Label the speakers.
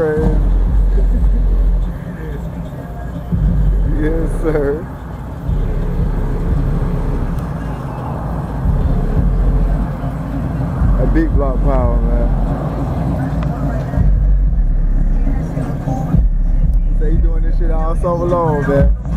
Speaker 1: crazy. yes, sir. A big block power, man. Say so you doing this shit all summer long, man.